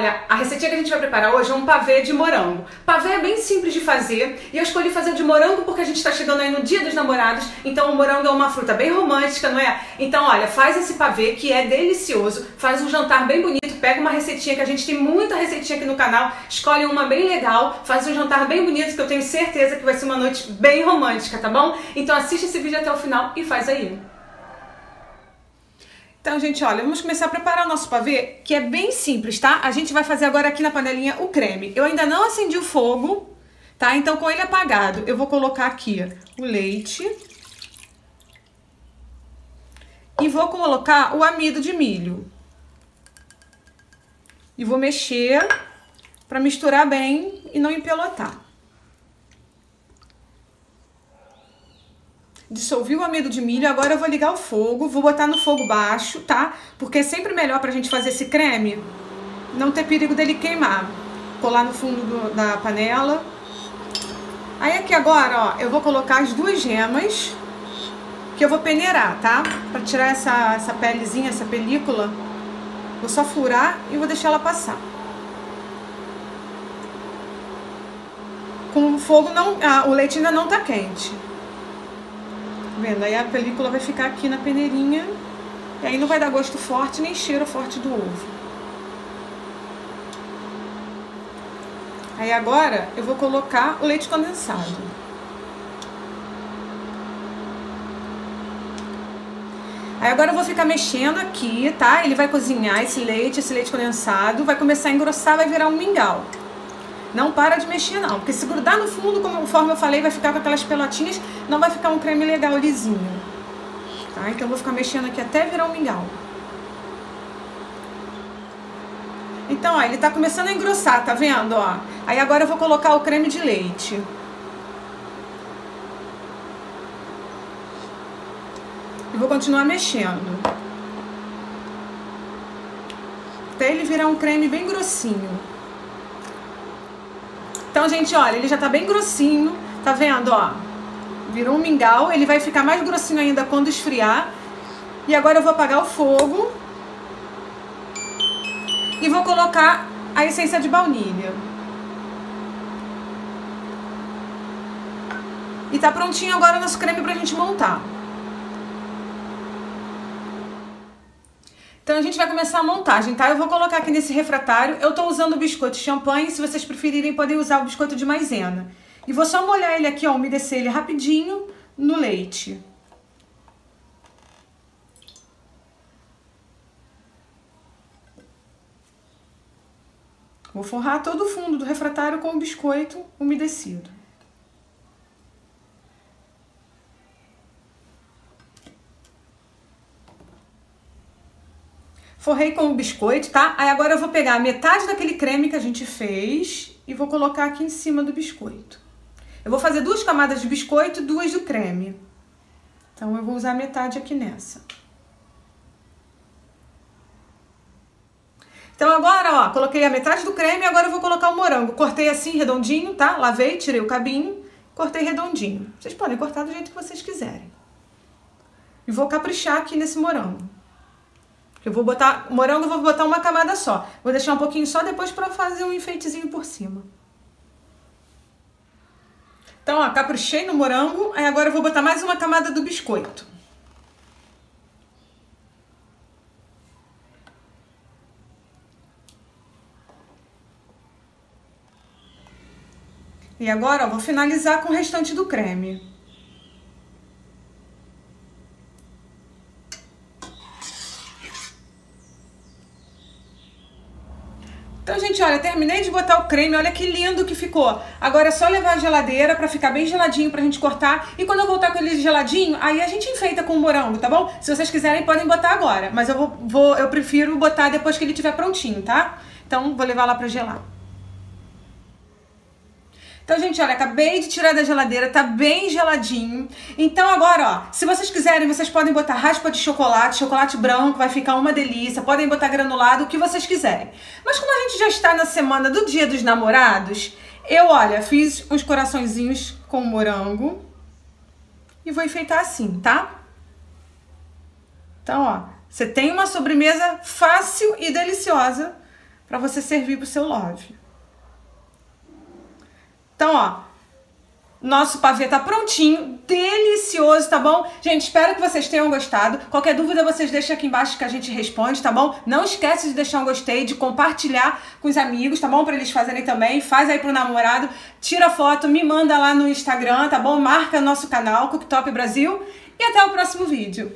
Olha, a receitinha que a gente vai preparar hoje é um pavê de morango. Pavê é bem simples de fazer e eu escolhi fazer de morango porque a gente está chegando aí no dia dos namorados, então o morango é uma fruta bem romântica, não é? Então, olha, faz esse pavê que é delicioso, faz um jantar bem bonito, pega uma receitinha que a gente tem muita receitinha aqui no canal, escolhe uma bem legal, faz um jantar bem bonito que eu tenho certeza que vai ser uma noite bem romântica, tá bom? Então assiste esse vídeo até o final e faz aí. Então, gente, olha, vamos começar a preparar o nosso pavê, que é bem simples, tá? A gente vai fazer agora aqui na panelinha o creme. Eu ainda não acendi o fogo, tá? Então, com ele apagado, eu vou colocar aqui o leite. E vou colocar o amido de milho. E vou mexer para misturar bem e não empelotar. Dissolvi o amido de milho, agora eu vou ligar o fogo, vou botar no fogo baixo, tá? Porque é sempre melhor pra gente fazer esse creme, não ter perigo dele queimar. Colar no fundo do, da panela. Aí aqui agora, ó, eu vou colocar as duas gemas, que eu vou peneirar, tá? Pra tirar essa, essa pelezinha, essa película. Vou só furar e vou deixar ela passar. Com o fogo não... Ah, o leite ainda não tá quente vendo? Aí a película vai ficar aqui na peneirinha e aí não vai dar gosto forte nem cheiro forte do ovo. Aí agora eu vou colocar o leite condensado. Aí agora eu vou ficar mexendo aqui, tá? Ele vai cozinhar esse leite, esse leite condensado, vai começar a engrossar, vai virar um mingau. Não para de mexer não, porque se grudar no fundo, conforme eu falei, vai ficar com aquelas pelotinhas, não vai ficar um creme legal lisinho. Tá? Então eu vou ficar mexendo aqui até virar um mingau. Então, ó, ele tá começando a engrossar, tá vendo, ó? Aí agora eu vou colocar o creme de leite. E vou continuar mexendo. Até ele virar um creme bem grossinho. Então, gente, olha, ele já tá bem grossinho, tá vendo, ó? Virou um mingau, ele vai ficar mais grossinho ainda quando esfriar. E agora eu vou apagar o fogo. E vou colocar a essência de baunilha. E tá prontinho agora o nosso creme pra gente montar. Então a gente vai começar a montagem, tá? Eu vou colocar aqui nesse refratário, eu tô usando o biscoito champanhe, se vocês preferirem podem usar o biscoito de maisena. E vou só molhar ele aqui, ó, umedecer ele rapidinho no leite. Vou forrar todo o fundo do refratário com o biscoito umedecido. Forrei com o biscoito, tá? Aí agora eu vou pegar metade daquele creme que a gente fez e vou colocar aqui em cima do biscoito. Eu vou fazer duas camadas de biscoito e duas do creme. Então eu vou usar metade aqui nessa. Então agora, ó, coloquei a metade do creme e agora eu vou colocar o morango. Cortei assim, redondinho, tá? Lavei, tirei o cabinho, cortei redondinho. Vocês podem cortar do jeito que vocês quiserem. E vou caprichar aqui nesse morango. Eu vou botar, morango eu vou botar uma camada só. Vou deixar um pouquinho só depois para fazer um enfeitezinho por cima. Então, ó, caprichei no morango. Aí agora eu vou botar mais uma camada do biscoito. E agora, ó, vou finalizar com o restante do creme. Então, gente, olha, terminei de botar o creme, olha que lindo que ficou. Agora é só levar a geladeira pra ficar bem geladinho pra gente cortar. E quando eu voltar com ele geladinho, aí a gente enfeita com o morango, tá bom? Se vocês quiserem, podem botar agora. Mas eu, vou, vou eu prefiro botar depois que ele estiver prontinho, tá? Então, vou levar lá pra gelar. Então, gente, olha, acabei de tirar da geladeira, tá bem geladinho. Então agora, ó, se vocês quiserem, vocês podem botar raspa de chocolate, chocolate branco, vai ficar uma delícia. Podem botar granulado, o que vocês quiserem. Mas como a gente já está na semana do Dia dos Namorados, eu, olha, fiz uns coraçõezinhos com morango e vou enfeitar assim, tá? Então, ó, você tem uma sobremesa fácil e deliciosa para você servir pro seu love. Então, ó, nosso pavê tá prontinho, delicioso, tá bom? Gente, espero que vocês tenham gostado. Qualquer dúvida vocês deixem aqui embaixo que a gente responde, tá bom? Não esquece de deixar um gostei, de compartilhar com os amigos, tá bom? Para eles fazerem também. Faz aí pro namorado, tira foto, me manda lá no Instagram, tá bom? Marca nosso canal Cooktop Brasil e até o próximo vídeo.